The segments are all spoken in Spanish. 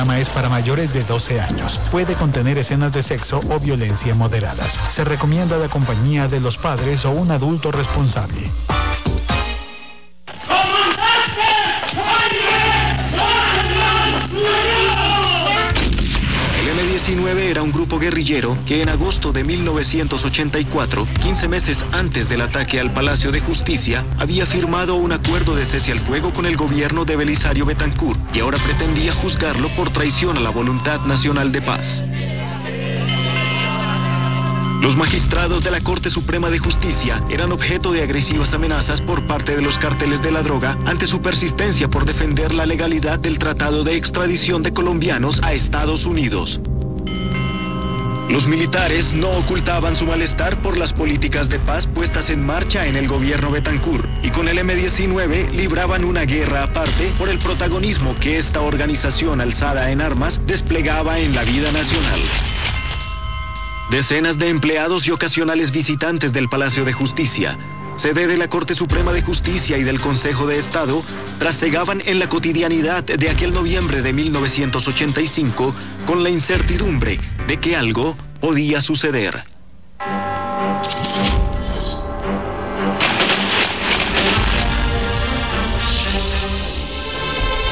Programa es para mayores de 12 años. Puede contener escenas de sexo o violencia moderadas. Se recomienda la compañía de los padres o un adulto responsable. Era un grupo guerrillero que en agosto de 1984, 15 meses antes del ataque al Palacio de Justicia, había firmado un acuerdo de cese al fuego con el gobierno de Belisario Betancourt y ahora pretendía juzgarlo por traición a la voluntad nacional de paz. Los magistrados de la Corte Suprema de Justicia eran objeto de agresivas amenazas por parte de los carteles de la droga ante su persistencia por defender la legalidad del Tratado de Extradición de colombianos a Estados Unidos. Los militares no ocultaban su malestar por las políticas de paz puestas en marcha en el gobierno Betancourt y con el M-19 libraban una guerra aparte por el protagonismo que esta organización alzada en armas desplegaba en la vida nacional. Decenas de empleados y ocasionales visitantes del Palacio de Justicia, sede de la Corte Suprema de Justicia y del Consejo de Estado, trasegaban en la cotidianidad de aquel noviembre de 1985 con la incertidumbre de que algo podía suceder.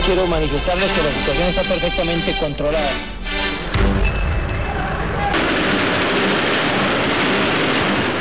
Quiero manifestarles que la situación está perfectamente controlada.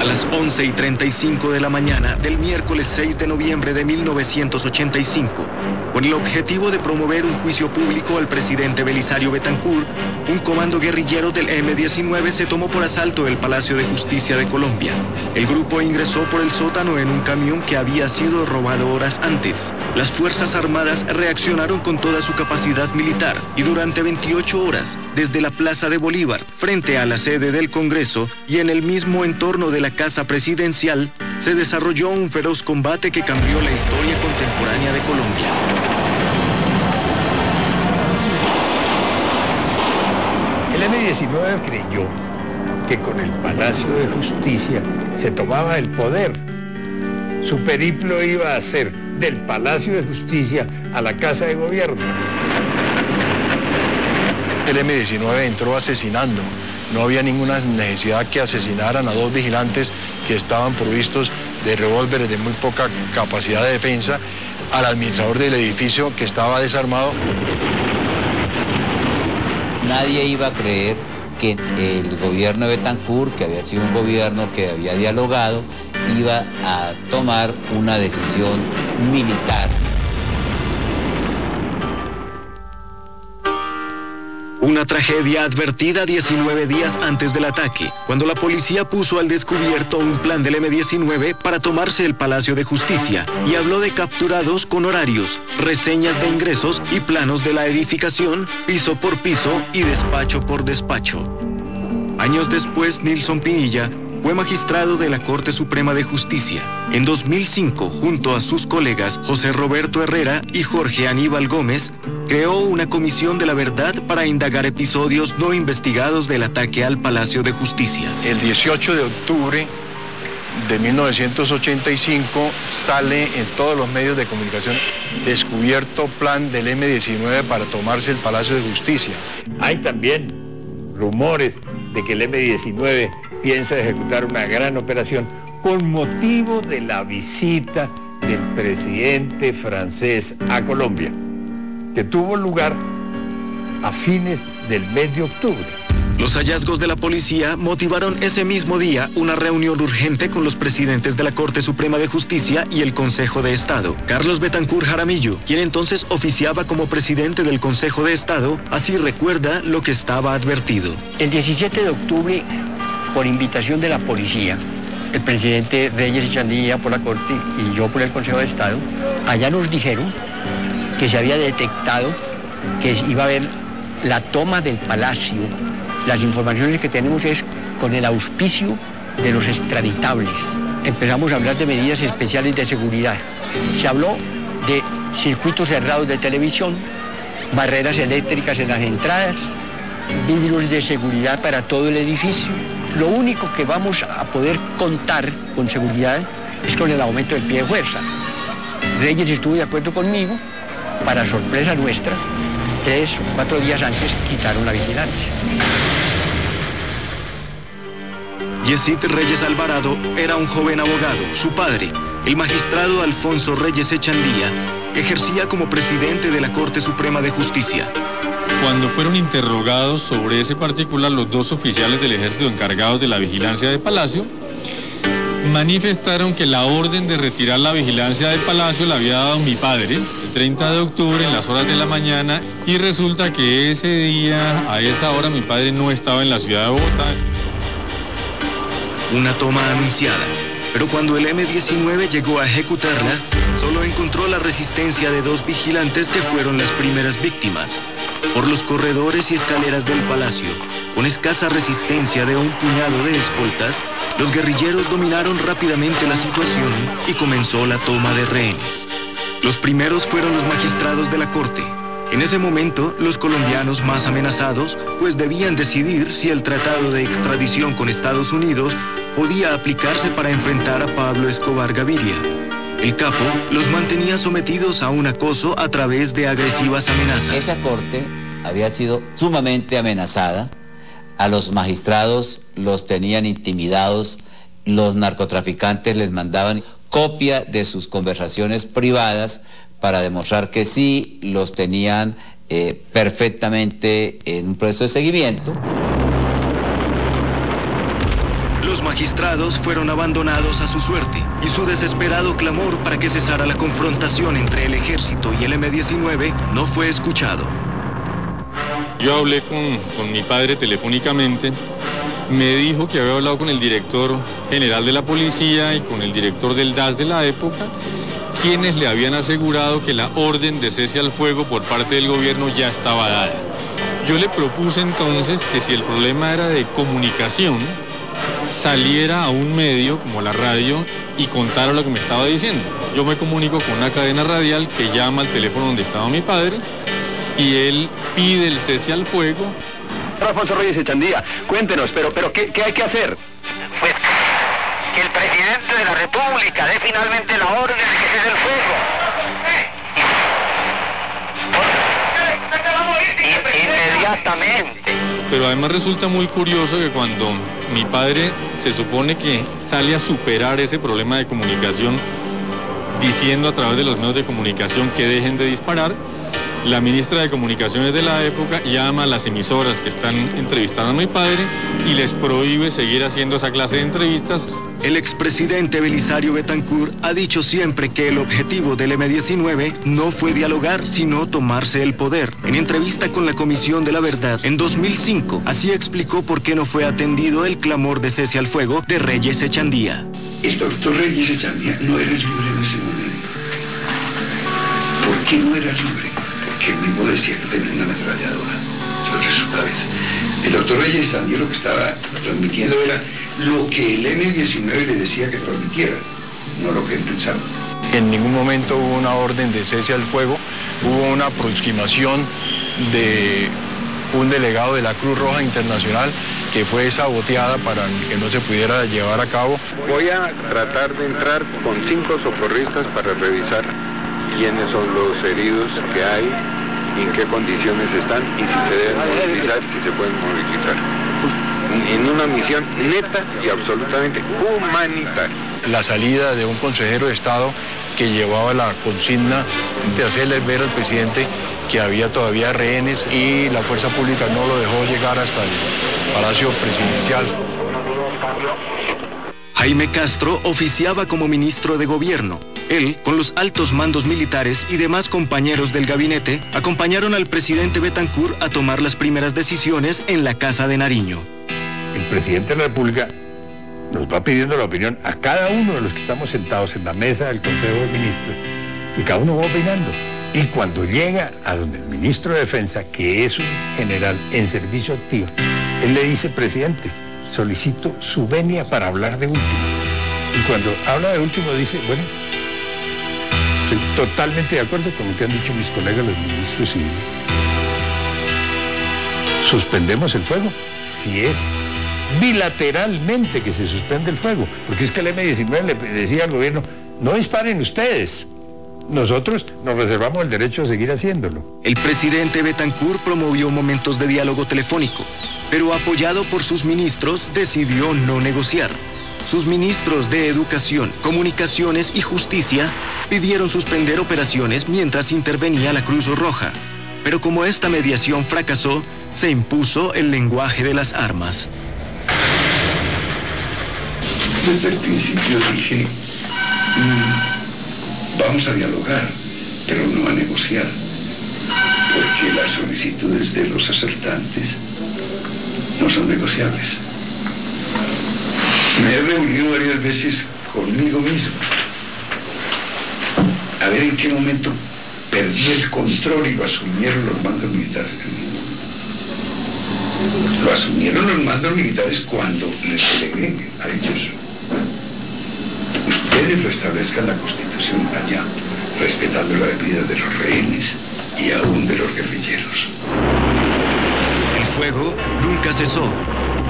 Las 11 y 35 de la mañana del miércoles 6 de noviembre de 1985, con el objetivo de promover un juicio público al presidente Belisario Betancourt, un comando guerrillero del M-19 se tomó por asalto el Palacio de Justicia de Colombia. El grupo ingresó por el sótano en un camión que había sido robado horas antes. Las Fuerzas Armadas reaccionaron con toda su capacidad militar y durante 28 horas, desde la Plaza de Bolívar, frente a la sede del Congreso y en el mismo entorno de la Casa Presidencial, se desarrolló un feroz combate que cambió la historia contemporánea de Colombia. El M-19 creyó que con el Palacio de Justicia se tomaba el poder. Su periplo iba a ser del Palacio de Justicia a la Casa de Gobierno. El M-19 entró asesinando no había ninguna necesidad que asesinaran a dos vigilantes que estaban provistos de revólveres de muy poca capacidad de defensa, al administrador del edificio que estaba desarmado. Nadie iba a creer que el gobierno de Betancourt, que había sido un gobierno que había dialogado, iba a tomar una decisión militar Una tragedia advertida 19 días antes del ataque, cuando la policía puso al descubierto un plan del M-19 para tomarse el Palacio de Justicia y habló de capturados con horarios, reseñas de ingresos y planos de la edificación, piso por piso y despacho por despacho. Años después, Nilson Pinilla fue magistrado de la Corte Suprema de Justicia. En 2005, junto a sus colegas José Roberto Herrera y Jorge Aníbal Gómez, creó una comisión de la verdad para indagar episodios no investigados del ataque al Palacio de Justicia. El 18 de octubre de 1985 sale en todos los medios de comunicación descubierto plan del M-19 para tomarse el Palacio de Justicia. Hay también rumores de que el M-19 piensa ejecutar una gran operación con motivo de la visita del presidente francés a Colombia, que tuvo lugar a fines del mes de octubre. Los hallazgos de la policía motivaron ese mismo día una reunión urgente con los presidentes de la Corte Suprema de Justicia y el Consejo de Estado. Carlos Betancourt Jaramillo, quien entonces oficiaba como presidente del Consejo de Estado, así recuerda lo que estaba advertido. El 17 de octubre por invitación de la policía, el presidente Reyes Echandía por la Corte y yo por el Consejo de Estado, allá nos dijeron que se había detectado que iba a haber la toma del palacio. Las informaciones que tenemos es con el auspicio de los extraditables. Empezamos a hablar de medidas especiales de seguridad. Se habló de circuitos cerrados de televisión, barreras eléctricas en las entradas, vidrios de seguridad para todo el edificio lo único que vamos a poder contar con seguridad es con el aumento del pie de fuerza. Reyes estuvo de acuerdo conmigo, para sorpresa nuestra, tres o cuatro días antes quitaron la vigilancia. Yesid Reyes Alvarado era un joven abogado. Su padre, el magistrado Alfonso Reyes Echandía, ejercía como presidente de la Corte Suprema de Justicia. Cuando fueron interrogados sobre ese particular los dos oficiales del ejército encargados de la vigilancia de Palacio, manifestaron que la orden de retirar la vigilancia del Palacio la había dado mi padre el 30 de octubre en las horas de la mañana y resulta que ese día, a esa hora, mi padre no estaba en la ciudad de Bogotá. Una toma anunciada, pero cuando el M-19 llegó a ejecutarla, solo encontró la resistencia de dos vigilantes que fueron las primeras víctimas. Por los corredores y escaleras del palacio, con escasa resistencia de un puñado de escoltas, los guerrilleros dominaron rápidamente la situación y comenzó la toma de rehenes. Los primeros fueron los magistrados de la corte. En ese momento, los colombianos más amenazados, pues debían decidir si el tratado de extradición con Estados Unidos podía aplicarse para enfrentar a Pablo Escobar Gaviria. El capo los mantenía sometidos a un acoso a través de agresivas amenazas. Esa corte había sido sumamente amenazada. A los magistrados los tenían intimidados. Los narcotraficantes les mandaban copia de sus conversaciones privadas para demostrar que sí los tenían eh, perfectamente en un proceso de seguimiento. Magistrados fueron abandonados a su suerte y su desesperado clamor para que cesara la confrontación entre el ejército y el M-19 no fue escuchado. Yo hablé con, con mi padre telefónicamente, me dijo que había hablado con el director general de la policía y con el director del DAS de la época, quienes le habían asegurado que la orden de cese al fuego por parte del gobierno ya estaba dada. Yo le propuse entonces que si el problema era de comunicación, saliera a un medio como la radio y contara lo que me estaba diciendo. Yo me comunico con una cadena radial que llama al teléfono donde estaba mi padre y él pide el cese al fuego. Alfonso Reyes Echandía, cuéntenos, pero, pero ¿qué, ¿qué hay que hacer? Pues que el presidente de la República dé finalmente la orden de que cese el fuego. Inmediatamente. Pero además resulta muy curioso que cuando mi padre se supone que sale a superar ese problema de comunicación diciendo a través de los medios de comunicación que dejen de disparar, la ministra de Comunicaciones de la época llama a las emisoras que están entrevistando a mi padre y les prohíbe seguir haciendo esa clase de entrevistas. El expresidente Belisario Betancourt ha dicho siempre que el objetivo del M-19 no fue dialogar, sino tomarse el poder. En entrevista con la Comisión de la Verdad en 2005, así explicó por qué no fue atendido el clamor de cese al fuego de Reyes Echandía. El doctor Reyes Echandía no era libre en ese momento. ¿Por qué no era libre? Porque él mismo decía que tenía una ametralladora. El doctor Reyes Echandía lo que estaba transmitiendo era lo que el M-19 le decía que transmitiera, no lo que él pensaba. En ningún momento hubo una orden de cese al fuego, hubo una aproximación de un delegado de la Cruz Roja Internacional que fue saboteada para que no se pudiera llevar a cabo. Voy a tratar de entrar con cinco socorristas para revisar quiénes son los heridos que hay, en qué condiciones están y si se deben movilizar, si se pueden movilizar. En una misión neta y absolutamente humanitaria. La salida de un consejero de Estado que llevaba la consigna de hacerles ver al presidente que había todavía rehenes y la fuerza pública no lo dejó llegar hasta el Palacio Presidencial. Jaime Castro oficiaba como ministro de gobierno. Él, con los altos mandos militares y demás compañeros del gabinete, acompañaron al presidente Betancourt a tomar las primeras decisiones en la Casa de Nariño. El presidente de la República nos va pidiendo la opinión a cada uno de los que estamos sentados en la mesa del Consejo de Ministros y cada uno va opinando. Y cuando llega a donde el ministro de Defensa, que es un general en servicio activo, él le dice, presidente, solicito su venia para hablar de último. Y cuando habla de último dice, bueno, estoy totalmente de acuerdo con lo que han dicho mis colegas los ministros civiles. Suspendemos el fuego si es bilateralmente que se suspende el fuego, porque es que el M-19 le decía al gobierno, no disparen ustedes, nosotros nos reservamos el derecho a seguir haciéndolo. El presidente Betancourt promovió momentos de diálogo telefónico, pero apoyado por sus ministros decidió no negociar. Sus ministros de Educación, Comunicaciones y Justicia pidieron suspender operaciones mientras intervenía la Cruz Roja. Pero como esta mediación fracasó, se impuso el lenguaje de las armas. Desde el principio dije, mm, vamos a dialogar, pero no a negociar, porque las solicitudes de los asaltantes no son negociables. Me he reunido varias veces conmigo mismo, a ver en qué momento perdí el control y lo asumieron los mandos militares. Lo asumieron los mandos militares cuando les delegué a ellos. Ustedes restablezcan la constitución allá, respetando la vida de los rehenes y aún de los guerrilleros. El fuego nunca cesó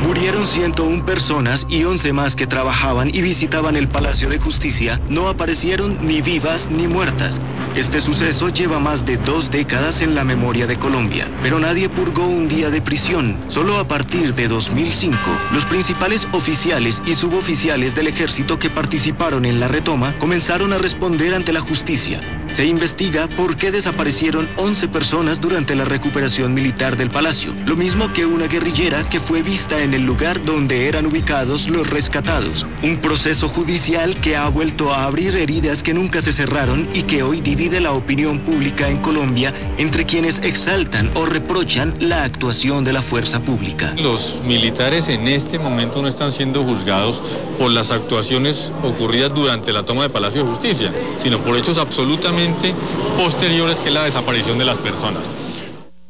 Murieron 101 personas y 11 más que trabajaban y visitaban el Palacio de Justicia no aparecieron ni vivas ni muertas. Este suceso lleva más de dos décadas en la memoria de Colombia, pero nadie purgó un día de prisión. Solo a partir de 2005, los principales oficiales y suboficiales del ejército que participaron en la retoma comenzaron a responder ante la justicia. Se investiga por qué desaparecieron 11 personas durante la recuperación militar del palacio, lo mismo que una guerrillera que fue vista en el lugar donde eran ubicados los rescatados. Un proceso judicial que ha vuelto a abrir heridas que nunca se cerraron y que hoy divide la opinión pública en Colombia entre quienes exaltan o reprochan la actuación de la fuerza pública. Los militares en este momento no están siendo juzgados por las actuaciones ocurridas durante la toma de Palacio de Justicia, sino por hechos absolutamente posteriores que la desaparición de las personas.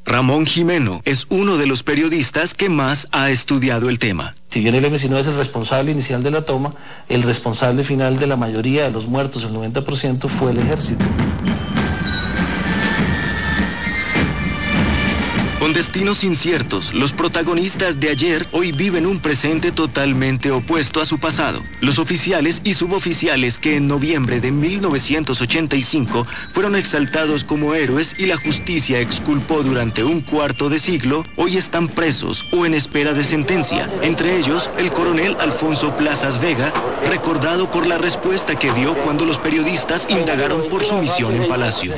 Ramón Jimeno es uno de los periodistas que más ha estudiado el tema. Si bien el M-19 es el responsable inicial de la toma, el responsable final de la mayoría de los muertos, el 90%, fue el ejército. Con destinos inciertos, los protagonistas de ayer hoy viven un presente totalmente opuesto a su pasado. Los oficiales y suboficiales que en noviembre de 1985 fueron exaltados como héroes y la justicia exculpó durante un cuarto de siglo, hoy están presos o en espera de sentencia. Entre ellos, el coronel Alfonso Plazas Vega, recordado por la respuesta que dio cuando los periodistas indagaron por su misión en Palacio.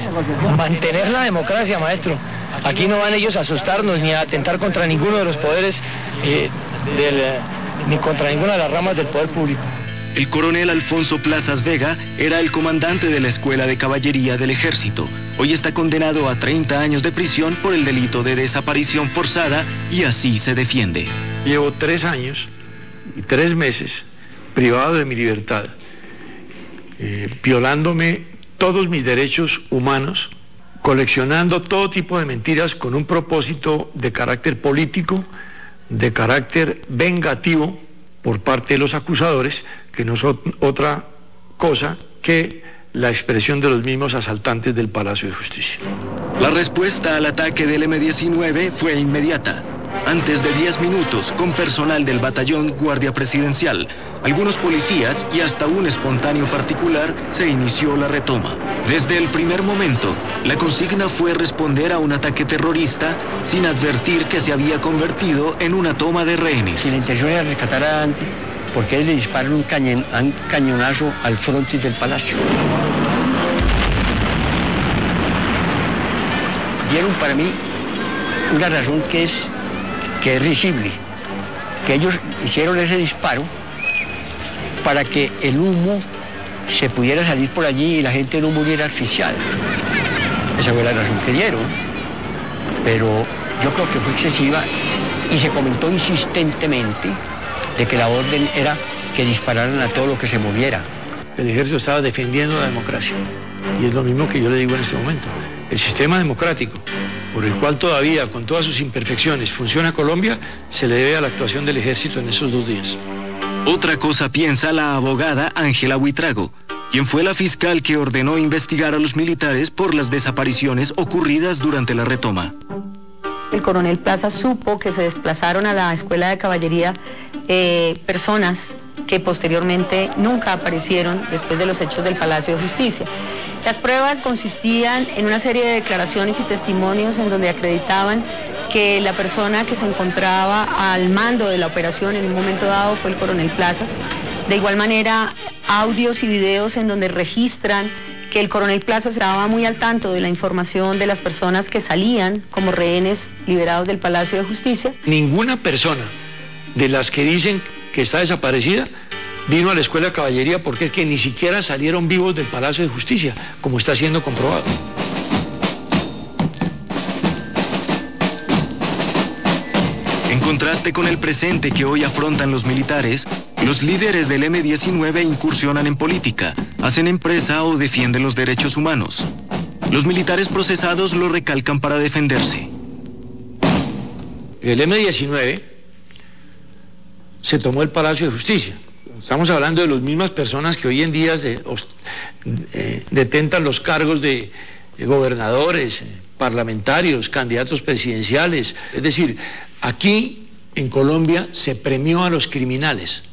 Mantener la democracia, maestro. Aquí no van ellos a asustarnos ni a atentar contra ninguno de los poderes, eh, ni contra ninguna de las ramas del poder público. El coronel Alfonso Plazas Vega era el comandante de la Escuela de Caballería del Ejército. Hoy está condenado a 30 años de prisión por el delito de desaparición forzada y así se defiende. Llevo tres años y tres meses privado de mi libertad, eh, violándome todos mis derechos humanos coleccionando todo tipo de mentiras con un propósito de carácter político, de carácter vengativo por parte de los acusadores, que no son otra cosa que la expresión de los mismos asaltantes del Palacio de Justicia. La respuesta al ataque del M-19 fue inmediata antes de 10 minutos con personal del batallón Guardia Presidencial, algunos policías y hasta un espontáneo particular se inició la retoma. Desde el primer momento, la consigna fue responder a un ataque terrorista sin advertir que se había convertido en una toma de rehenes. la intención era rescatar a Dante porque le disparó un, un cañonazo al frontis del palacio. Dieron para mí una razón que es que es risible, que ellos hicieron ese disparo para que el humo se pudiera salir por allí y la gente no muriera asfixiada. Esa fue la razón que dieron, pero yo creo que fue excesiva y se comentó insistentemente de que la orden era que dispararan a todo lo que se moviera. El ejército estaba defendiendo la democracia y es lo mismo que yo le digo en este momento. El sistema democrático por el cual todavía, con todas sus imperfecciones, funciona Colombia, se le debe a la actuación del ejército en esos dos días. Otra cosa piensa la abogada Ángela Huitrago, quien fue la fiscal que ordenó investigar a los militares por las desapariciones ocurridas durante la retoma. El coronel Plaza supo que se desplazaron a la escuela de caballería eh, personas que posteriormente nunca aparecieron después de los hechos del Palacio de Justicia. Las pruebas consistían en una serie de declaraciones y testimonios en donde acreditaban que la persona que se encontraba al mando de la operación en un momento dado fue el coronel Plazas. De igual manera, audios y videos en donde registran que el coronel Plaza estaba muy al tanto de la información de las personas que salían como rehenes liberados del Palacio de Justicia. Ninguna persona de las que dicen que está desaparecida vino a la Escuela de Caballería porque es que ni siquiera salieron vivos del Palacio de Justicia, como está siendo comprobado. En contraste con el presente que hoy afrontan los militares, los líderes del M-19 incursionan en política, hacen empresa o defienden los derechos humanos. Los militares procesados lo recalcan para defenderse. El M-19 se tomó el Palacio de Justicia. Estamos hablando de las mismas personas que hoy en día eh, detentan los cargos de gobernadores, parlamentarios, candidatos presidenciales. Es decir, aquí en Colombia se premió a los criminales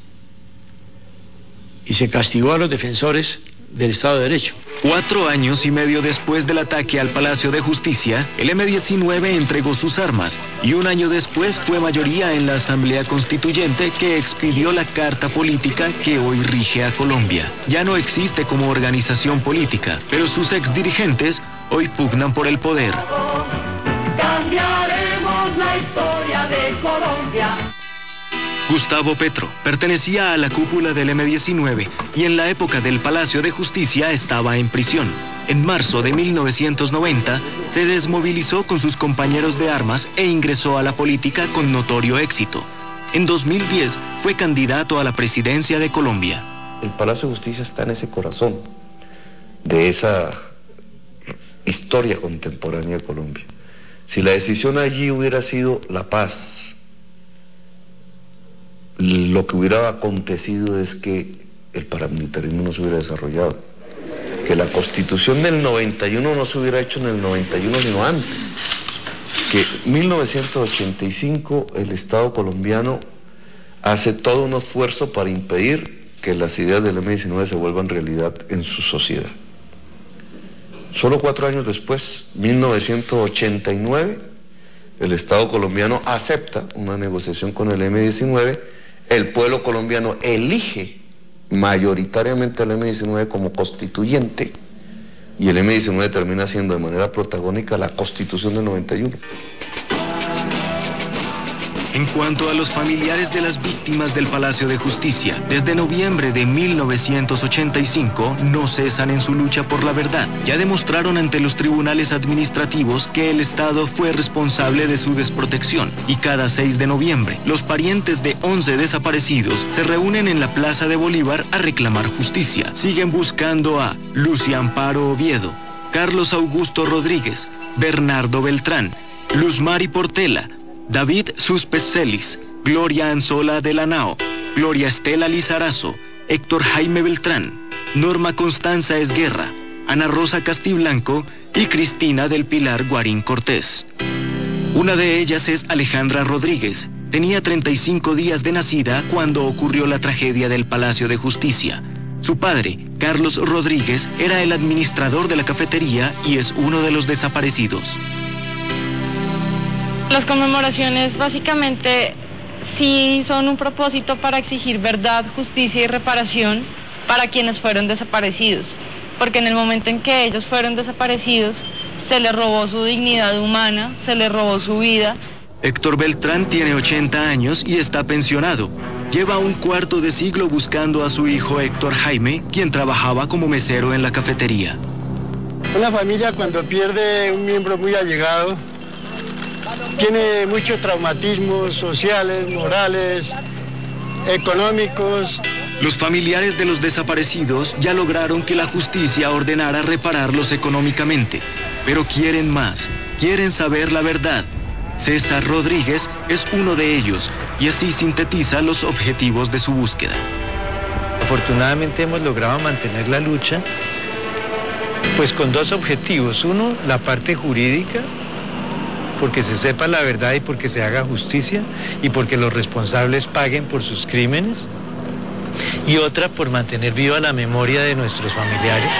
y se castigó a los defensores del Estado de Derecho. Cuatro años y medio después del ataque al Palacio de Justicia, el M-19 entregó sus armas y un año después fue mayoría en la Asamblea Constituyente que expidió la carta política que hoy rige a Colombia. Ya no existe como organización política, pero sus exdirigentes hoy pugnan por el poder. Cambiaremos la historia de Colombia. Gustavo Petro pertenecía a la cúpula del M-19 y en la época del Palacio de Justicia estaba en prisión. En marzo de 1990 se desmovilizó con sus compañeros de armas e ingresó a la política con notorio éxito. En 2010 fue candidato a la presidencia de Colombia. El Palacio de Justicia está en ese corazón de esa historia contemporánea de Colombia. Si la decisión allí hubiera sido la paz, lo que hubiera acontecido es que el paramilitarismo no se hubiera desarrollado, que la constitución del 91 no se hubiera hecho en el 91 sino antes, que 1985 el Estado colombiano hace todo un esfuerzo para impedir que las ideas del M-19 se vuelvan realidad en su sociedad. Solo cuatro años después, 1989, el Estado colombiano acepta una negociación con el M-19 el pueblo colombiano elige mayoritariamente al M-19 como constituyente y el M-19 termina siendo de manera protagónica la constitución del 91. En cuanto a los familiares de las víctimas del Palacio de Justicia, desde noviembre de 1985 no cesan en su lucha por la verdad. Ya demostraron ante los tribunales administrativos que el Estado fue responsable de su desprotección y cada 6 de noviembre los parientes de 11 desaparecidos se reúnen en la Plaza de Bolívar a reclamar justicia. Siguen buscando a Lucia Amparo Oviedo, Carlos Augusto Rodríguez, Bernardo Beltrán, Luz Mari Portela, David Suspecelis, Gloria Anzola de la Nao, Gloria Estela Lizarazo, Héctor Jaime Beltrán, Norma Constanza Esguerra, Ana Rosa Castiblanco y Cristina del Pilar Guarín Cortés. Una de ellas es Alejandra Rodríguez. Tenía 35 días de nacida cuando ocurrió la tragedia del Palacio de Justicia. Su padre, Carlos Rodríguez, era el administrador de la cafetería y es uno de los desaparecidos. Las conmemoraciones básicamente sí son un propósito para exigir verdad, justicia y reparación para quienes fueron desaparecidos, porque en el momento en que ellos fueron desaparecidos se les robó su dignidad humana, se les robó su vida. Héctor Beltrán tiene 80 años y está pensionado. Lleva un cuarto de siglo buscando a su hijo Héctor Jaime, quien trabajaba como mesero en la cafetería. Una familia cuando pierde un miembro muy allegado tiene muchos traumatismos sociales, morales, económicos. Los familiares de los desaparecidos ya lograron que la justicia ordenara repararlos económicamente, pero quieren más, quieren saber la verdad. César Rodríguez es uno de ellos y así sintetiza los objetivos de su búsqueda. Afortunadamente hemos logrado mantener la lucha pues con dos objetivos. Uno, la parte jurídica, porque se sepa la verdad y porque se haga justicia y porque los responsables paguen por sus crímenes. y otra por mantener viva la memoria de nuestros familiares.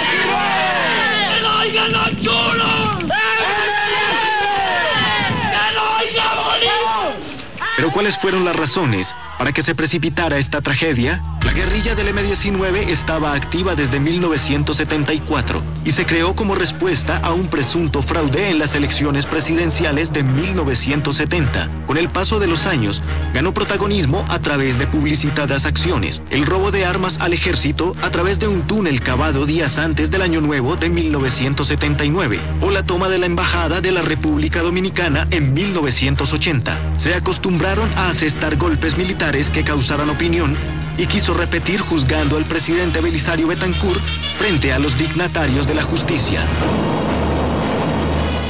Pero ¿cuáles fueron las razones para que se precipitara esta tragedia? La guerrilla del M-19 estaba activa desde 1974 y se creó como respuesta a un presunto fraude en las elecciones presidenciales de 1970. Con el paso de los años, ganó protagonismo a través de publicitadas acciones, el robo de armas al ejército a través de un túnel cavado días antes del Año Nuevo de 1979 o la toma de la Embajada de la República Dominicana en 1980. Se acostumbraron a asestar golpes militares que causaran opinión y quiso repetir juzgando al presidente Belisario Betancourt frente a los dignatarios de la justicia.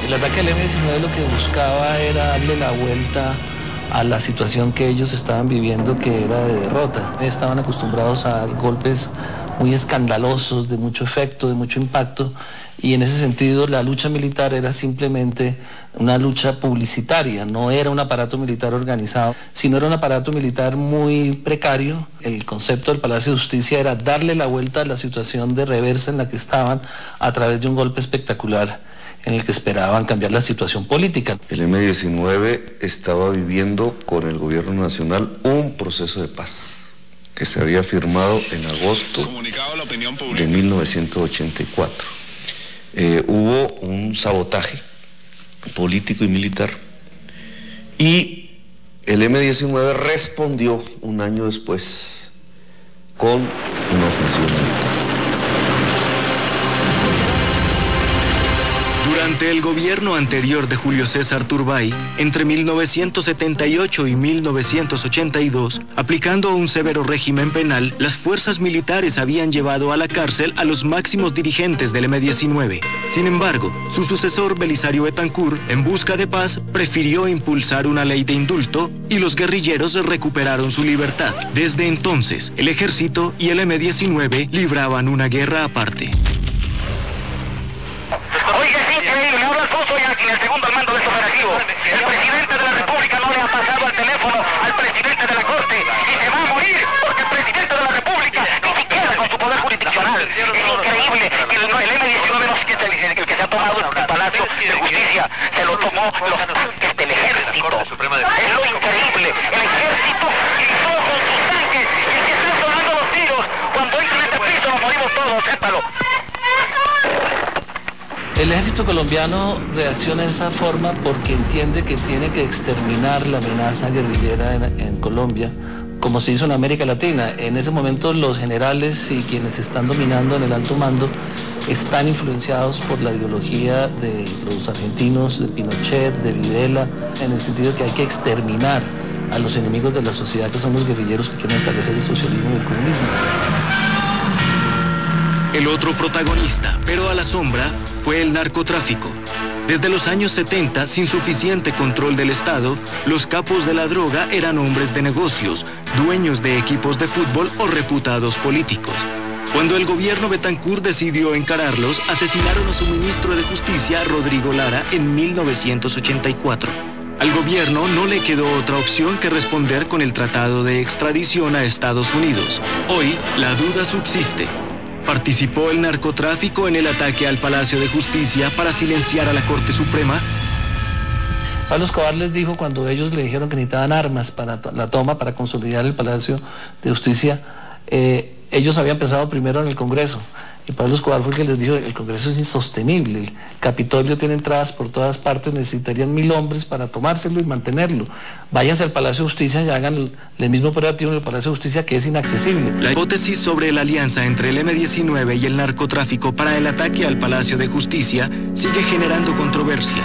El ataque al M-19 lo que buscaba era darle la vuelta a la situación que ellos estaban viviendo que era de derrota. Estaban acostumbrados a dar golpes muy escandalosos, de mucho efecto, de mucho impacto, y en ese sentido la lucha militar era simplemente una lucha publicitaria, no era un aparato militar organizado, sino era un aparato militar muy precario. El concepto del Palacio de Justicia era darle la vuelta a la situación de reversa en la que estaban a través de un golpe espectacular en el que esperaban cambiar la situación política. El M-19 estaba viviendo con el gobierno nacional un proceso de paz que se había firmado en agosto de 1984. Eh, hubo un sabotaje político y militar y el M-19 respondió un año después con una ofensiva militar. Durante el gobierno anterior de Julio César Turbay, entre 1978 y 1982, aplicando un severo régimen penal, las fuerzas militares habían llevado a la cárcel a los máximos dirigentes del M-19. Sin embargo, su sucesor Belisario Betancourt, en busca de paz, prefirió impulsar una ley de indulto y los guerrilleros recuperaron su libertad. Desde entonces, el ejército y el M-19 libraban una guerra aparte. Oiga, El segundo al mando de este operativo. El presidente de la República no le ha pasado el teléfono al presidente de la Corte y se va a morir porque el presidente de la República ni siquiera con su poder jurisdiccional. Es increíble que el, el M-19 no es el, que se ha tomado el Palacio de Justicia, se lo tomó los tanques del ejército. Es lo increíble, el ejército hizo con sus tanques y que están sonando los tiros. Cuando entren en este piso nos morimos todos, sépalo. El ejército colombiano reacciona de esa forma porque entiende que tiene que exterminar la amenaza guerrillera en, Colombia, como se hizo en América Latina. En ese momento los generales y quienes están dominando en el alto mando están influenciados por la ideología de los argentinos, de Pinochet, de Videla, en el sentido de que hay que exterminar a los enemigos de la sociedad, que son los guerrilleros que quieren establecer el socialismo y el comunismo. El otro protagonista, pero a la sombra, fue el narcotráfico. Desde los años 70, sin suficiente control del Estado, los capos de la droga eran hombres de negocios, dueños de equipos de fútbol o reputados políticos. Cuando el gobierno Betancourt decidió encararlos, asesinaron a su ministro de Justicia, Rodrigo Lara, en 1984. Al gobierno no le quedó otra opción que responder con el tratado de extradición a Estados Unidos. Hoy, la duda subsiste. ¿Participó el narcotráfico en el ataque al Palacio de Justicia para silenciar a la Corte Suprema? Pablo Escobar les dijo cuando ellos le dijeron que necesitaban armas para la toma, para consolidar el Palacio de Justicia, eh, ellos habían pensado primero en el Congreso. Y Pablo Escobar fue el que les dijo, el Congreso es insostenible, el Capitolio tiene entradas por todas partes, necesitarían mil hombres para tomárselo y mantenerlo. Váyanse al Palacio de Justicia y hagan el, mismo operativo en el Palacio de Justicia que es inaccesible. La hipótesis sobre la alianza entre el M-19 y el narcotráfico para el ataque al Palacio de Justicia sigue generando controversia.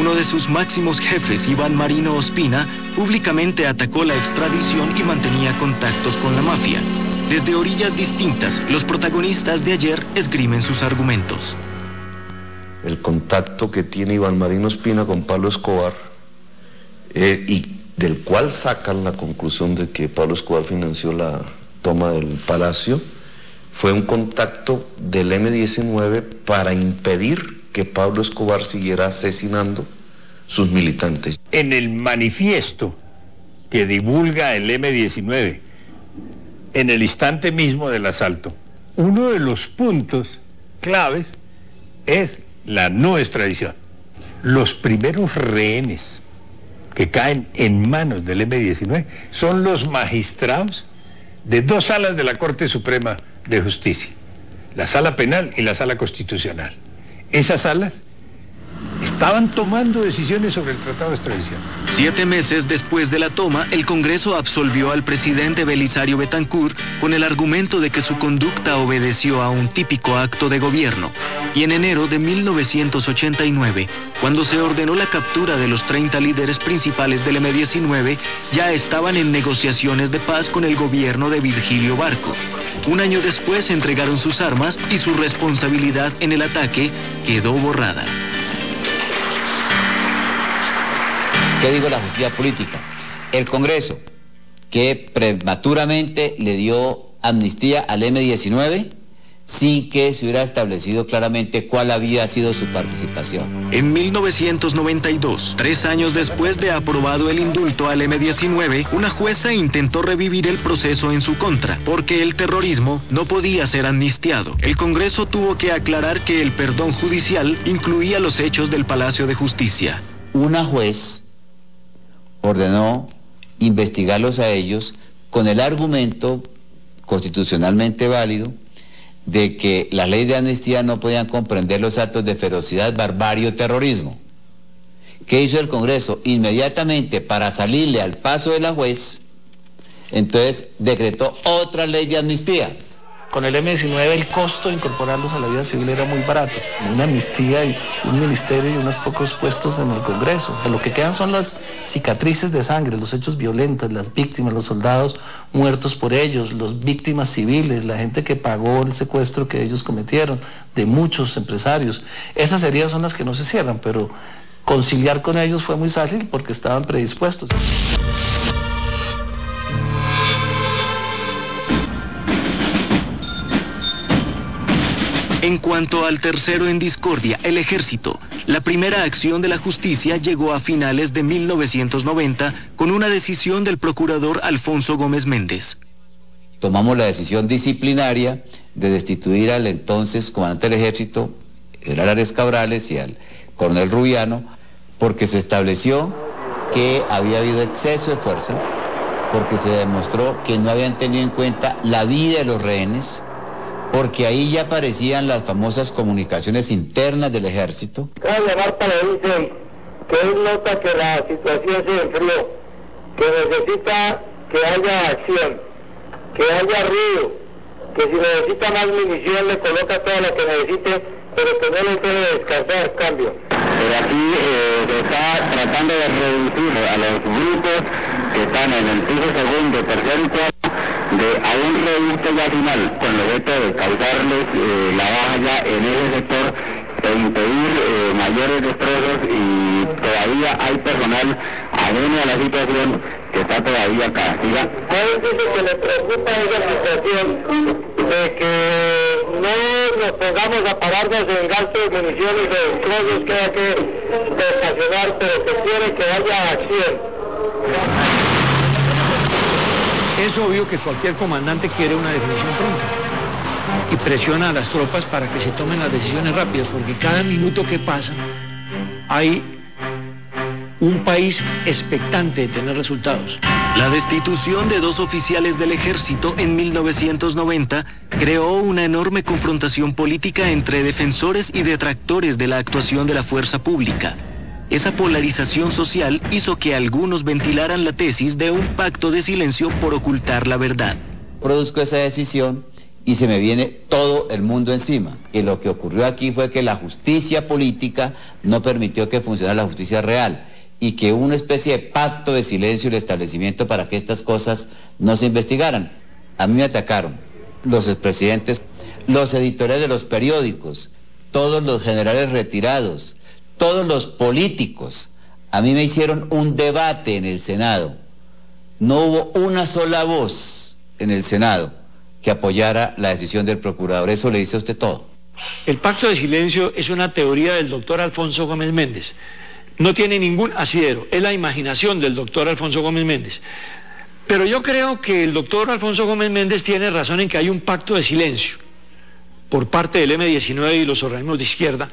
Uno de sus máximos jefes, Iván Marino Ospina, públicamente atacó la extradición y mantenía contactos con la mafia. Desde orillas distintas, los protagonistas de ayer esgrimen sus argumentos. El contacto que tiene Iván Marino Espina con Pablo Escobar eh, y del cual sacan la conclusión de que Pablo Escobar financió la toma del palacio, fue un contacto del M-19 para impedir que Pablo Escobar siguiera asesinando sus militantes. En el manifiesto que divulga el M-19, en el instante mismo del asalto. Uno de los puntos claves es la no extradición. Los primeros rehenes que caen en manos del M-19 son los magistrados de dos salas de la Corte Suprema de Justicia, la sala penal y la sala constitucional. Esas salas estaban tomando decisiones sobre el tratado de extradición. Siete meses después de la toma, el Congreso absolvió al presidente Belisario Betancourt con el argumento de que su conducta obedeció a un típico acto de gobierno. Y en enero de 1989, cuando se ordenó la captura de los 30 líderes principales del M-19, ya estaban en negociaciones de paz con el gobierno de Virgilio Barco. Un año después entregaron sus armas y su responsabilidad en el ataque quedó borrada. ¿Qué digo la justicia política? El Congreso, que prematuramente le dio amnistía al M-19 sin que se hubiera establecido claramente cuál había sido su participación. En 1992, tres años después de aprobado el indulto al M-19, una jueza intentó revivir el proceso en su contra, porque el terrorismo no podía ser amnistiado. El Congreso tuvo que aclarar que el perdón judicial incluía los hechos del Palacio de Justicia. Una juez ordenó investigarlos a ellos con el argumento constitucionalmente válido de que la ley de amnistía no podían comprender los actos de ferocidad, barbarie o terrorismo. ¿Qué hizo el Congreso? Inmediatamente para salirle al paso de la juez, entonces decretó otra ley de amnistía con el M-19 el costo de incorporarlos a la vida civil era muy barato. Una amnistía y un ministerio y unos pocos puestos en el Congreso. Lo que quedan son las cicatrices de sangre, los hechos violentos, las víctimas, los soldados muertos por ellos, las víctimas civiles, la gente que pagó el secuestro que ellos cometieron, de muchos empresarios. Esas heridas son las que no se cierran, pero conciliar con ellos fue muy fácil porque estaban predispuestos. En cuanto al tercero en discordia, el ejército, la primera acción de la justicia llegó a finales de 1990 con una decisión del procurador Alfonso Gómez Méndez. Tomamos la decisión disciplinaria de destituir al entonces comandante del ejército, general Ares Cabrales y al coronel Rubiano, porque se estableció que había habido exceso de fuerza, porque se demostró que no habían tenido en cuenta la vida de los rehenes, porque ahí ya aparecían las famosas comunicaciones internas del ejército. Cada Marta le dice que él nota que la situación se enfrió, que necesita que haya acción, que haya ruido, que si necesita más munición le coloca toda la que necesite, pero que no le puede descansar cambio. Pero aquí eh, se está tratando de reducir a los grupos que están en el piso segundo, tercero y cuarto de a un reducto ya final con el objeto de causarles eh, la baja ya en ese sector e impedir eh, mayores destrozos y todavía hay personal ajeno a la situación que está todavía acá. ¿Cuál es eso que le preocupa esa situación de que no nos pongamos a pararnos en gasto de municiones o destrozos que hay que estacionar, pero que quiere que haya acción? Es obvio que cualquier comandante quiere una definición pronta y presiona a las tropas para que se tomen las decisiones rápidas, porque cada minuto que pasa hay un país expectante de tener resultados. La destitución de dos oficiales del ejército en 1990 creó una enorme confrontación política entre defensores y detractores de la actuación de la fuerza pública. Esa polarización social hizo que algunos ventilaran la tesis de un pacto de silencio por ocultar la verdad. Produzco esa decisión y se me viene todo el mundo encima. Y lo que ocurrió aquí fue que la justicia política no permitió que funcionara la justicia real y que una especie de pacto de silencio y el establecimiento para que estas cosas no se investigaran. A mí me atacaron los expresidentes, los editores de los periódicos, todos los generales retirados, todos los políticos. A mí me hicieron un debate en el Senado. No hubo una sola voz en el Senado que apoyara la decisión del procurador. Eso le dice a usted todo. El pacto de silencio es una teoría del doctor Alfonso Gómez Méndez. No tiene ningún asidero, es la imaginación del doctor Alfonso Gómez Méndez. Pero yo creo que el doctor Alfonso Gómez Méndez tiene razón en que hay un pacto de silencio por parte del M19 y los organismos de izquierda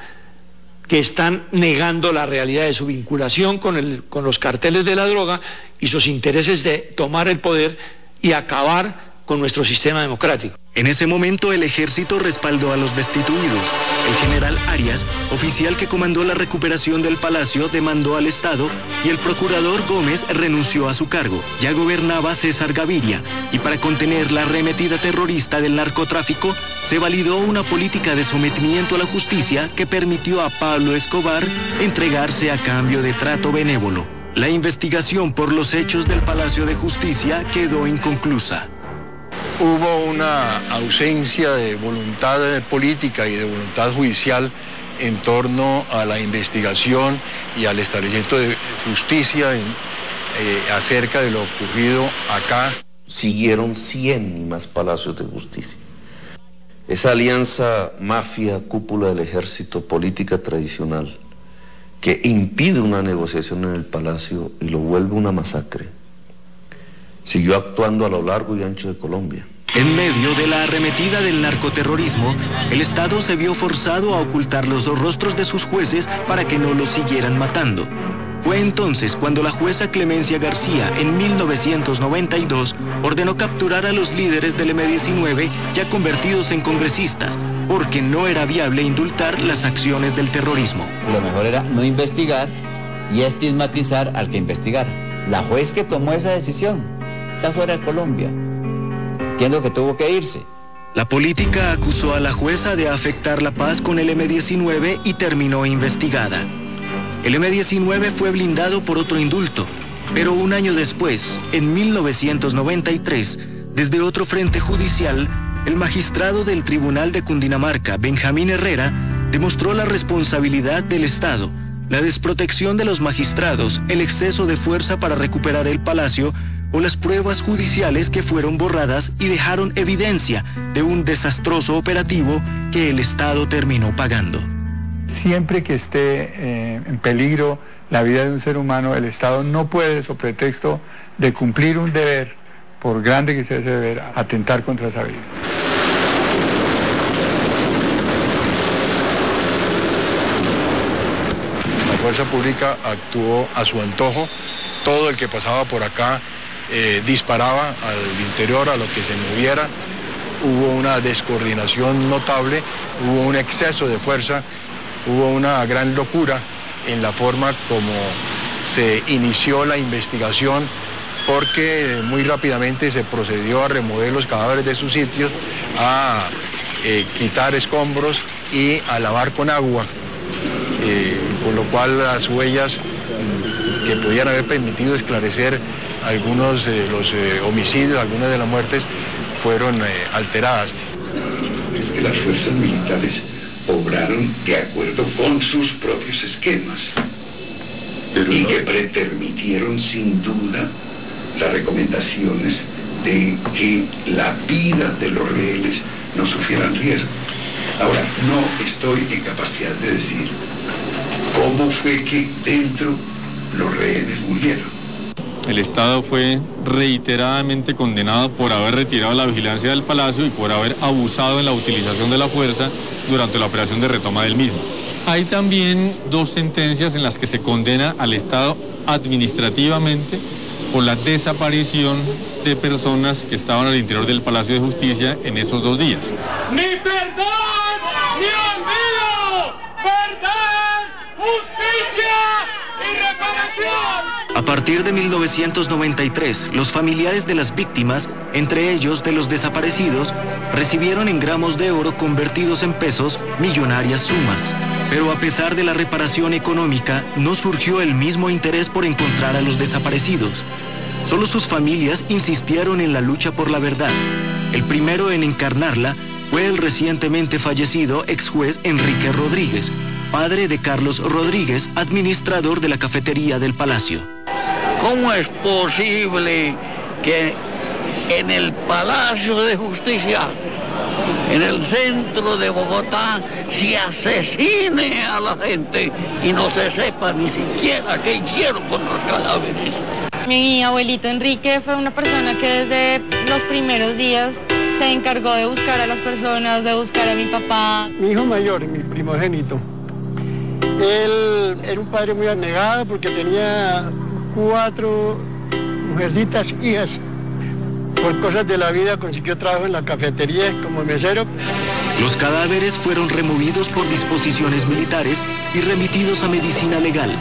que están negando la realidad de su vinculación con, el, con los carteles de la droga y sus intereses de tomar el poder y acabar con nuestro sistema democrático. En ese momento el ejército respaldó a los destituidos. El general Arias, oficial que comandó la recuperación del palacio, demandó al Estado y el procurador Gómez renunció a su cargo. Ya gobernaba César Gaviria y para contener la arremetida terrorista del narcotráfico se validó una política de sometimiento a la justicia que permitió a Pablo Escobar entregarse a cambio de trato benévolo. La investigación por los hechos del Palacio de Justicia quedó inconclusa hubo una ausencia de voluntad política y de voluntad judicial en torno a la investigación y al establecimiento de justicia eh, acerca de lo ocurrido acá. Siguieron 100 y más palacios de justicia. Esa alianza mafia, cúpula del ejército, política tradicional, que impide una negociación en el palacio y lo vuelve una masacre, siguió actuando a lo largo y ancho de Colombia. En medio de la arremetida del narcoterrorismo, el Estado se vio forzado a ocultar los rostros de sus jueces para que no los siguieran matando. Fue entonces cuando la jueza Clemencia García, en 1992, ordenó capturar a los líderes del M-19 ya convertidos en congresistas, porque no era viable indultar las acciones del terrorismo. Lo mejor era no investigar y estigmatizar al que investigara. La juez que tomó esa decisión está fuera de Colombia Entiendo que tuvo que irse. La política acusó a la jueza de afectar la paz con el M-19 y terminó investigada. El M-19 fue blindado por otro indulto, pero un año después, en 1993, desde otro frente judicial, el magistrado del Tribunal de Cundinamarca, Benjamín Herrera, demostró la responsabilidad del Estado, la desprotección de los magistrados, el exceso de fuerza para recuperar el palacio o las pruebas judiciales que fueron borradas y dejaron evidencia de un desastroso operativo que el Estado terminó pagando. Siempre que esté eh, en peligro la vida de un ser humano, el Estado no puede, sobre pretexto de cumplir un deber, por grande que sea ese deber, atentar contra esa vida. Fuerza pública actuó a su antojo. Todo el que pasaba por acá eh, disparaba al interior, a lo que se moviera. Hubo una descoordinación notable, hubo un exceso de fuerza, hubo una gran locura en la forma como se inició la investigación porque muy rápidamente se procedió a remover los cadáveres de sus sitios, a eh, quitar escombros y a lavar con agua, eh, con lo cual las huellas mm, que pudieran haber permitido esclarecer algunos de los eh, homicidios, algunas de las muertes fueron eh, alteradas. Es que las fuerzas militares obraron de acuerdo con sus propios esquemas y que pretermitieron sin duda las recomendaciones de que la vida de los rehenes no sufrieran riesgo. Ahora, no estoy en capacidad de decir cómo fue que dentro los rehenes murieron el Estado fue reiteradamente condenado por haber retirado la vigilancia del palacio y por haber abusado en la utilización de la fuerza durante la operación de retoma del mismo. Hay también dos sentencias en las que se condena al Estado administrativamente por la desaparición de personas que estaban al interior del Palacio de Justicia en esos dos días. ¡Ni perdón, ni olvido! ¡Verdad, justicia y reparación! A partir de 1993, los familiares de las víctimas, entre ellos de los desaparecidos, recibieron en gramos de oro convertidos en pesos millonarias sumas. Pero a pesar de la reparación económica, no surgió el mismo interés por encontrar a los desaparecidos. Solo sus familias insistieron en la lucha por la verdad. El primero en encarnarla fue el recientemente fallecido ex juez Enrique Rodríguez, padre de Carlos Rodríguez, administrador de la cafetería del Palacio. ¿Cómo es posible que en el Palacio de Justicia, en el centro de Bogotá, se asesine a la gente y no se sepa ni siquiera qué hicieron con los cadáveres? Mi abuelito Enrique fue una persona que desde los primeros días se encargó de buscar a las personas, de buscar a mi papá. Mi hijo mayor, mi primogénito, él era un padre muy abnegado porque tenía cuatro mujercitas hijas. Por cosas de la vida consiguió trabajo en la cafetería como mesero. Los cadáveres fueron removidos por disposiciones militares y remitidos a medicina legal.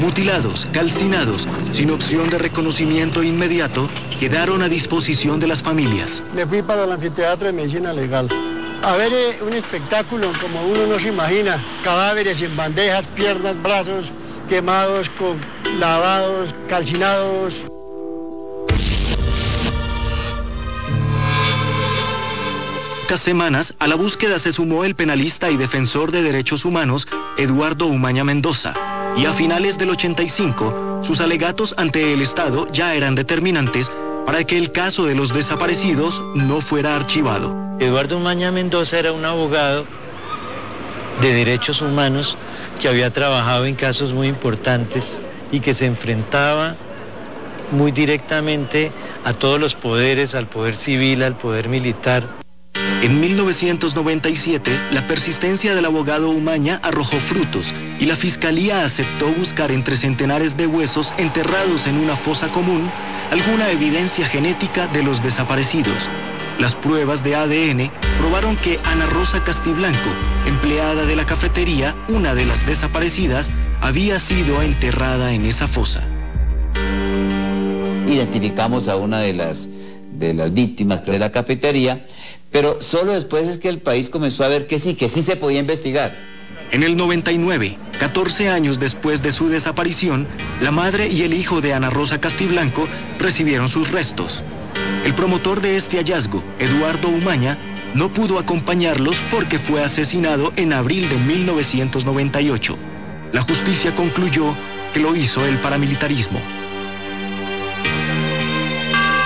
Mutilados, calcinados, sin opción de reconocimiento inmediato, quedaron a disposición de las familias. Me fui para el anfiteatro de medicina legal a ver eh, un espectáculo como uno no se imagina, cadáveres en bandejas, piernas, brazos quemados, con lavados, calcinados. Semanas, a la búsqueda se sumó el penalista y defensor de derechos humanos Eduardo Umaña Mendoza, y a finales del 85, sus alegatos ante el Estado ya eran determinantes para que el caso de los desaparecidos no fuera archivado. Eduardo Umaña Mendoza era un abogado de derechos humanos que había trabajado en casos muy importantes y que se enfrentaba muy directamente a todos los poderes, al poder civil, al poder militar. En 1997, la persistencia del abogado Umaña arrojó frutos y la fiscalía aceptó buscar entre centenares de huesos enterrados en una fosa común alguna evidencia genética de los desaparecidos. Las pruebas de ADN probaron que Ana Rosa Castiblanco, empleada de la cafetería, una de las desaparecidas, había sido enterrada en esa fosa. Identificamos a una de las, de las víctimas de la cafetería pero solo después es que el país comenzó a ver que sí, que sí se podía investigar. En el 99, 14 años después de su desaparición, la madre y el hijo de Ana Rosa Castiblanco recibieron sus restos. El promotor de este hallazgo, Eduardo Umaña, no pudo acompañarlos porque fue asesinado en abril de 1998. La justicia concluyó que lo hizo el paramilitarismo.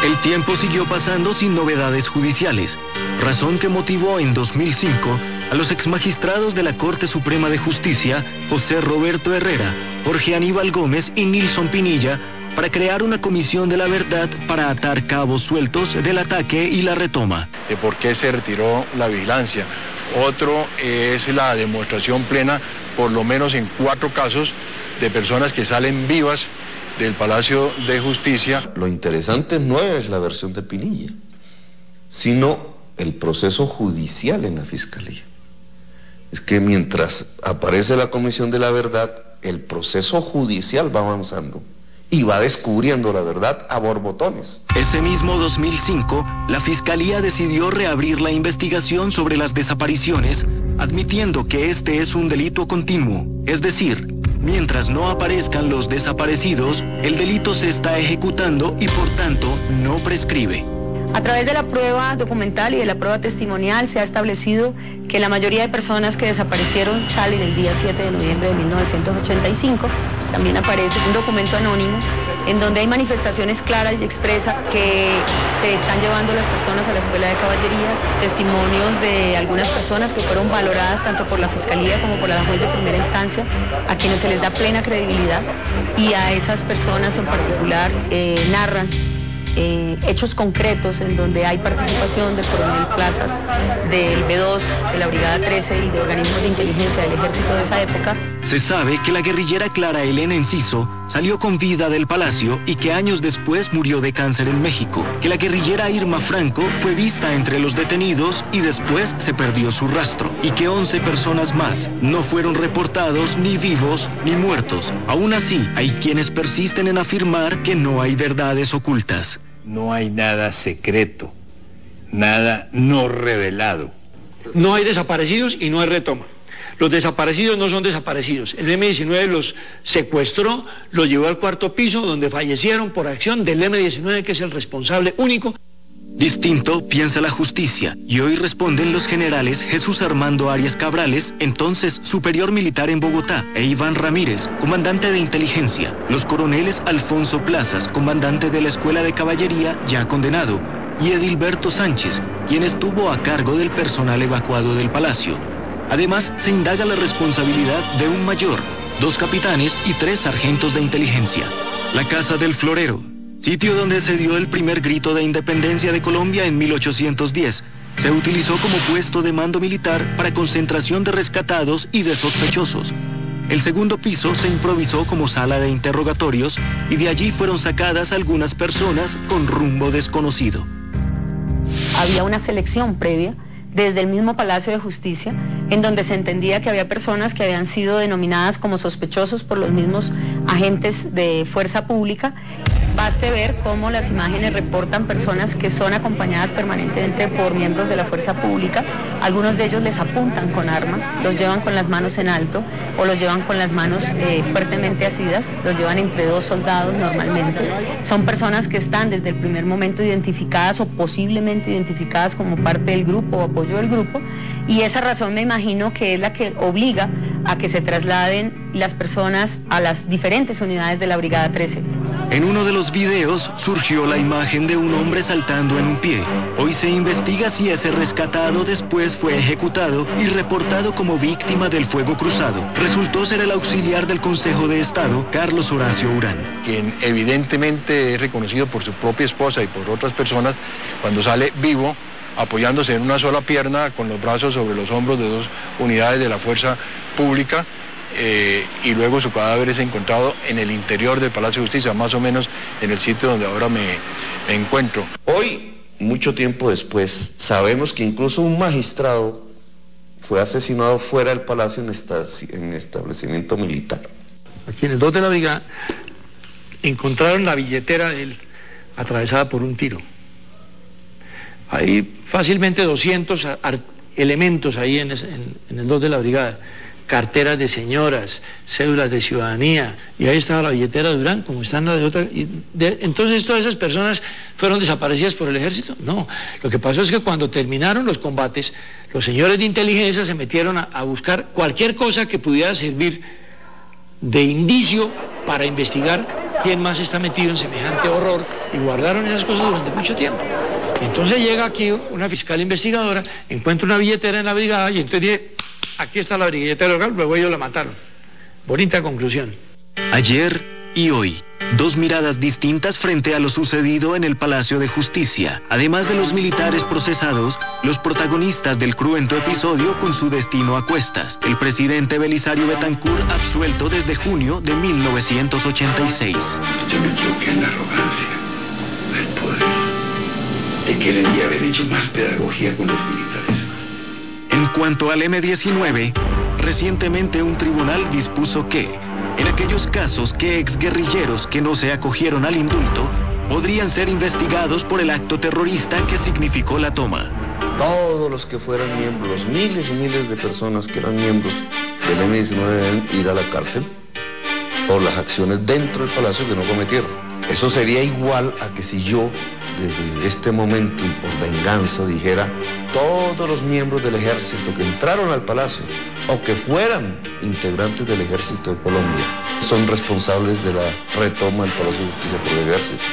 El tiempo siguió pasando sin novedades judiciales, razón que motivó en 2005 a los exmagistrados de la Corte Suprema de Justicia, José Roberto Herrera, Jorge Aníbal Gómez y Nilson Pinilla, para crear una comisión de la verdad para atar cabos sueltos del ataque y la retoma. De por qué se retiró la vigilancia. Otro es la demostración plena, por lo menos en cuatro casos, de personas que salen vivas del Palacio de Justicia. Lo interesante no es la versión de Pinilla, sino el proceso judicial en la Fiscalía. Es que mientras aparece la Comisión de la Verdad, el proceso judicial va avanzando y va descubriendo la verdad a borbotones. Ese mismo 2005, la Fiscalía decidió reabrir la investigación sobre las desapariciones, admitiendo que este es un delito continuo, es decir, Mientras no aparezcan los desaparecidos, el delito se está ejecutando y por tanto no prescribe. A través de la prueba documental y de la prueba testimonial se ha establecido que la mayoría de personas que desaparecieron salen el día 7 de noviembre de 1985. También aparece un documento anónimo en donde hay manifestaciones claras y expresas que se están llevando las personas a la escuela de caballería, testimonios de algunas personas que fueron valoradas tanto por la Fiscalía como por la juez de primera instancia, a quienes se les da plena credibilidad y a esas personas en particular eh, narran eh, hechos concretos en donde hay participación del coronel Plazas, del B2, de la Brigada 13 y de organismos de inteligencia del ejército de esa época. Se sabe que la guerrillera Clara Elena Enciso salió con vida del palacio y que años después murió de cáncer en México, que la guerrillera Irma Franco fue vista entre los detenidos y después se perdió su rastro, y que 11 personas más no fueron reportados ni vivos ni muertos. Aún así, hay quienes persisten en afirmar que no hay verdades ocultas no hay nada secreto, nada no revelado. No hay desaparecidos y no hay retoma. Los desaparecidos no son desaparecidos. El M-19 los secuestró, los llevó al cuarto piso donde fallecieron por acción del M-19 que es el responsable único. Distinto piensa la justicia y hoy responden los generales Jesús Armando Arias Cabrales, entonces superior militar en Bogotá, e Iván Ramírez, comandante de inteligencia, los coroneles Alfonso Plazas, comandante de la Escuela de Caballería, ya condenado, y Edilberto Sánchez, quien estuvo a cargo del personal evacuado del palacio. Además, se indaga la responsabilidad de un mayor, dos capitanes y tres sargentos de inteligencia. La Casa del Florero, sitio donde se dio el primer grito de independencia de Colombia en 1810. Se utilizó como puesto de mando militar para concentración de rescatados y de sospechosos. El segundo piso se improvisó como sala de interrogatorios y de allí fueron sacadas algunas personas con rumbo desconocido. Había una selección previa desde el mismo Palacio de Justicia, en donde se entendía que había personas que habían sido denominadas como sospechosos por los mismos agentes de fuerza pública. Baste ver cómo las imágenes reportan personas que son acompañadas permanentemente por miembros de la fuerza pública. Algunos de ellos les apuntan con armas, los llevan con las manos en alto o los llevan con las manos eh, fuertemente asidas, los llevan entre dos soldados normalmente. Son personas que están desde el primer momento identificadas o posiblemente identificadas como parte del grupo o apoyo del grupo y esa razón me imagino que es la que obliga a que se trasladen las personas a las diferentes unidades de la Brigada 13. En uno de los videos surgió la imagen de un hombre saltando en un pie. Hoy se investiga si ese rescatado después fue ejecutado y reportado como víctima del fuego cruzado. Resultó ser el auxiliar del Consejo de Estado, Carlos Horacio Urán. Quien evidentemente es reconocido por su propia esposa y por otras personas cuando sale vivo apoyándose en una sola pierna con los brazos sobre los hombros de dos unidades de la fuerza pública. Eh, y luego su cadáver es encontrado en el interior del Palacio de Justicia, más o menos en el sitio donde ahora me, encuentro. Hoy, mucho tiempo después, sabemos que incluso un magistrado fue asesinado fuera del palacio en, en establecimiento militar. Aquí en el 2 de la brigada encontraron la billetera de él atravesada por un tiro. Hay fácilmente 200 elementos ahí en, el 2 de la brigada. Carteras de señoras, cédulas de ciudadanía, y ahí estaba la billetera de Durán, como están las de otras. entonces, ¿todas esas personas fueron desaparecidas por el ejército? No. Lo que pasó es que cuando terminaron los combates, los señores de inteligencia se metieron a buscar cualquier cosa que pudiera servir de indicio para investigar quién más está metido en semejante horror y guardaron esas cosas durante mucho tiempo. Entonces llega aquí una fiscal investigadora, encuentra una billetera en la brigada y entonces dice, aquí está la billetera local, luego ellos la mataron. Bonita conclusión. Ayer y hoy. Dos miradas distintas frente a lo sucedido en el Palacio de Justicia. Además de los militares procesados, los protagonistas del cruento episodio con su destino a cuestas. El presidente Belisario Betancourt absuelto desde junio de 1986. Yo me equivoqué en la arrogancia del poder de que debía haber hecho más pedagogía con los militares. Cuanto al M-19, recientemente un tribunal dispuso que, en aquellos casos que exguerrilleros que no se acogieron al indulto, podrían ser investigados por el acto terrorista que significó la toma. Todos los que fueran miembros, miles y miles de personas que eran miembros del M-19 deben ir a la cárcel por las acciones dentro del palacio que no cometieron. Eso sería igual a que si yo desde este momento y por venganza dijera todos los miembros del ejército que entraron al palacio o que fueran integrantes del ejército de Colombia son responsables de la retoma del Palacio de Justicia por el ejército.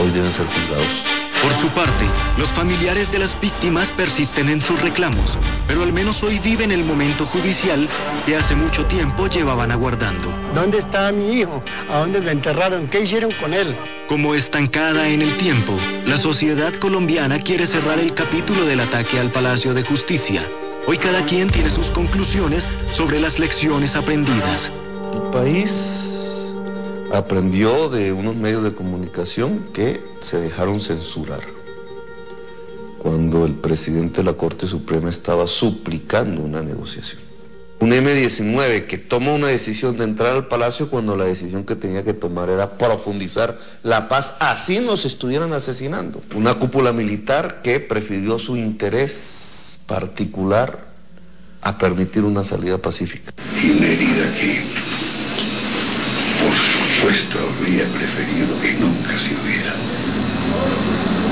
Hoy deben ser juzgados. Por su parte, los familiares de las víctimas persisten en sus reclamos, pero al menos hoy viven el momento judicial que hace mucho tiempo llevaban aguardando. ¿Dónde está mi hijo? ¿A dónde lo enterraron? ¿Qué hicieron con él? Como estancada en el tiempo, la sociedad colombiana quiere cerrar el capítulo del ataque al Palacio de Justicia. Hoy cada quien tiene sus conclusiones sobre las lecciones aprendidas. El país aprendió de unos medios de comunicación que se dejaron censurar cuando el presidente de la Corte Suprema estaba suplicando una negociación. Un M-19 que toma una decisión de entrar al palacio cuando la decisión que tenía que tomar era profundizar la paz, así nos estuvieran asesinando. Una cúpula militar que prefirió su interés particular a permitir una salida pacífica. Habría preferido que nunca se hubiera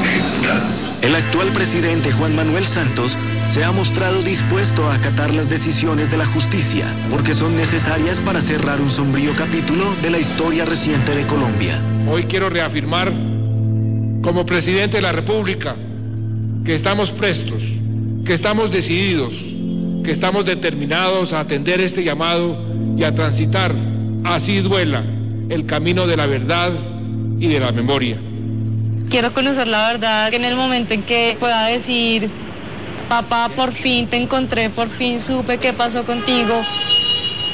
ejecutado. El actual presidente Juan Manuel Santos se ha mostrado dispuesto a acatar las decisiones de la justicia, porque son necesarias para cerrar un sombrío capítulo de la historia reciente de Colombia. Hoy quiero reafirmar, como presidente de la República, que estamos prestos, que estamos decididos, que estamos determinados a atender este llamado y a transitar, así duela, el camino de la verdad y de la memoria. quiero conocer la verdad, que en el momento en que pueda decir, papá, por fin te encontré, por fin supe qué pasó contigo,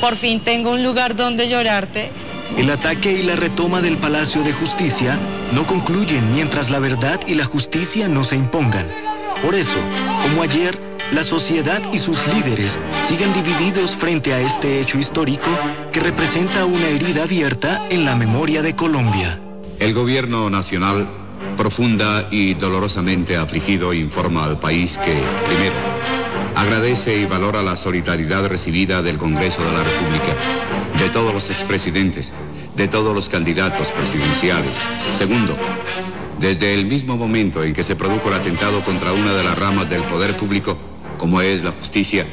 por fin tengo un lugar donde llorarte. El ataque y la retoma del Palacio de Justicia no concluyen mientras la verdad y la justicia no se impongan. Por eso, como ayer, la sociedad y sus líderes siguen divididos frente a este hecho histórico que representa una herida abierta en la memoria de Colombia. El gobierno nacional, profunda y dolorosamente afligido, informa al país que, primero, agradece y valora la solidaridad recibida del Congreso de la República, de todos los expresidentes, de todos los candidatos presidenciales. Segundo, desde el mismo momento en que se produjo el atentado contra una de las ramas del poder público, como es la justicia,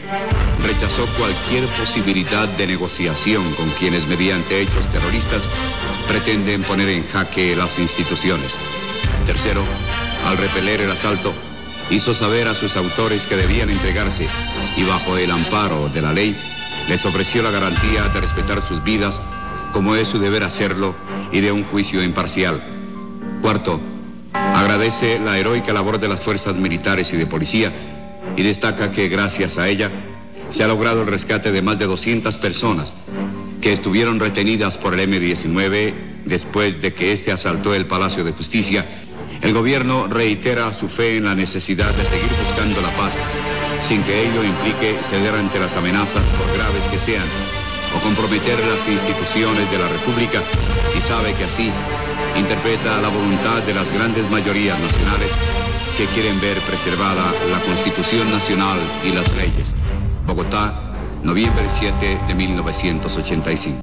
rechazó cualquier posibilidad de negociación con quienes mediante hechos terroristas pretenden poner en jaque las instituciones. Tercero, al repeler el asalto, hizo saber a sus autores que debían entregarse y bajo el amparo de la ley les ofreció la garantía de respetar sus vidas como es su deber hacerlo y de un juicio imparcial. Cuarto, agradece la heroica labor de las fuerzas militares y de policía y destaca que gracias a ella se ha logrado el rescate de más de 200 personas que estuvieron retenidas por el M-19 después de que éste asaltó el Palacio de Justicia. El gobierno reitera su fe en la necesidad de seguir buscando la paz, sin que ello implique ceder ante las amenazas, por graves que sean, o comprometer las instituciones de la República, y sabe que así interpreta la voluntad de las grandes mayorías nacionales que quieren ver preservada la Constitución Nacional y las leyes. Bogotá, noviembre 7 de 1985.